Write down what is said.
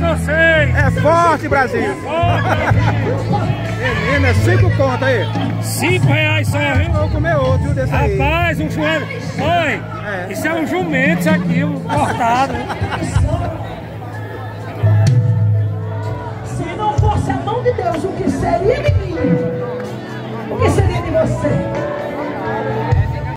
É forte, Brasil. Menino, é cinco contas aí. Cinco reais só, viu? Vou comer outro desse aí. Rapaz, um churrasco. Oi, É. isso é um jumento, isso aqui, um cortado. Se não fosse a mão de Deus, o que seria de mim?